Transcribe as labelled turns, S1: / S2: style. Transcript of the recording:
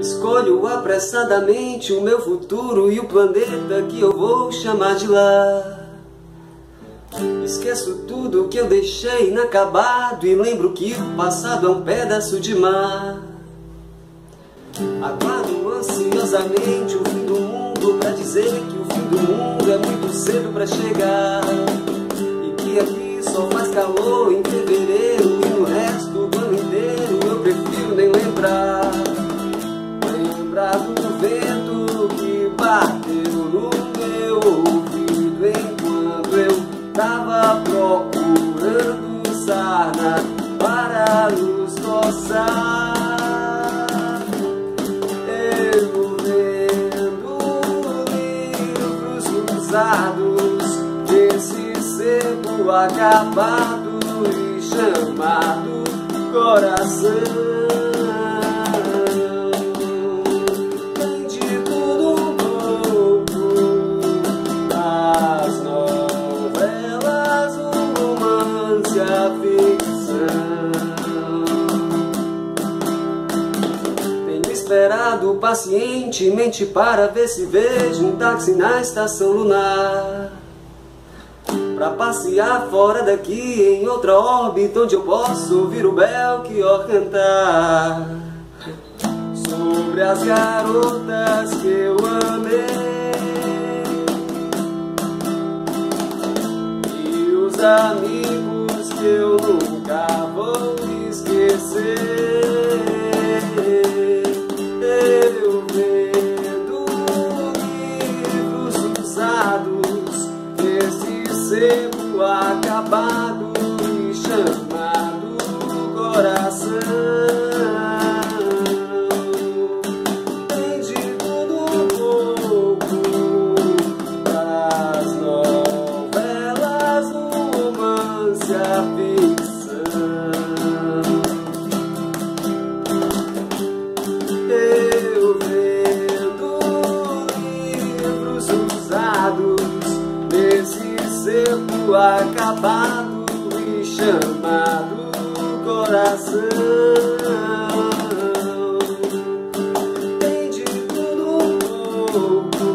S1: Escolho apressadamente o meu futuro e o planeta que eu vou chamar de lá. Esqueço tudo que eu deixei inacabado e lembro que o passado é um pedaço de mar. Aguardo ansiosamente o fim do mundo pra dizer que o fim do mundo é muito cedo pra chegar. E que aqui só faz calor em fevereiro Do vento que bateu no meu ouvido enquanto eu tava procurando sarna para nos coçar. Eu vendo livros cruzados desse cerco acabado e chamado coração. Tenho esperado pacientemente para ver se vejo um táxi na estação lunar. Pra passear fora daqui em outra órbita onde eu posso ouvir o Belchior cantar sobre as garotas que eu amei e os amigos que eu sebo acabado acabado e chamado coração. Tem de tudo um pouco.